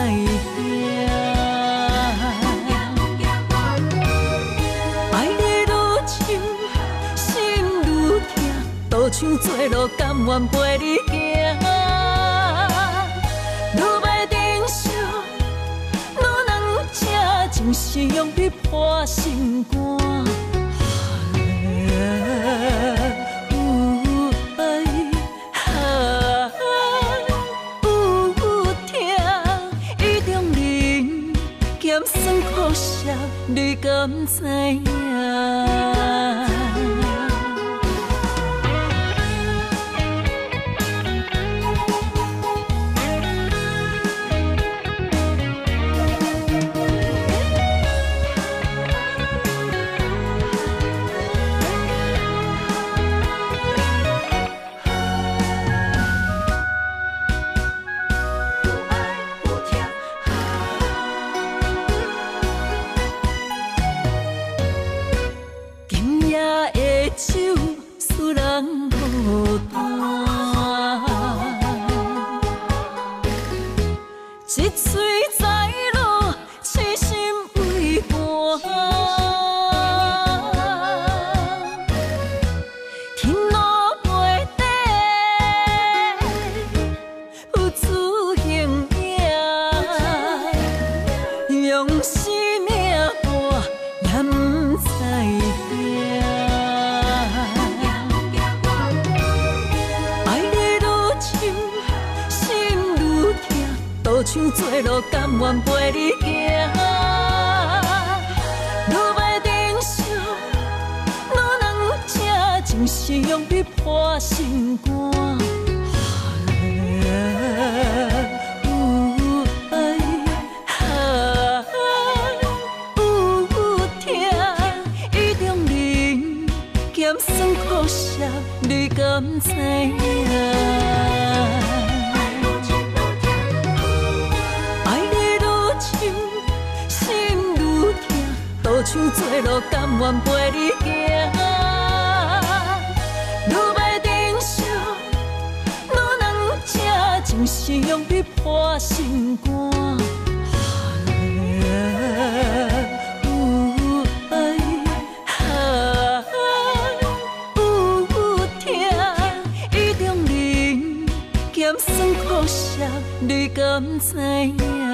爱你愈深，心愈痛，刀枪做路，甘愿陪你行。愈要珍惜，愈能这情是用你破心肝。你敢知影？孤单一嘴在落，痴心为伴。天路袂底，有此形影，用生命搏，也不知影。刀枪做路，甘愿陪你行。愈要珍惜，愈能这情是用你破心肝。有爱，有痛，意中人咸酸苦涩，你敢知影？路，甘愿陪你行。愈要珍惜，愈能这情是用你破心肝。啊有爱，啊有痛，意中人咸酸苦涩，你敢知影？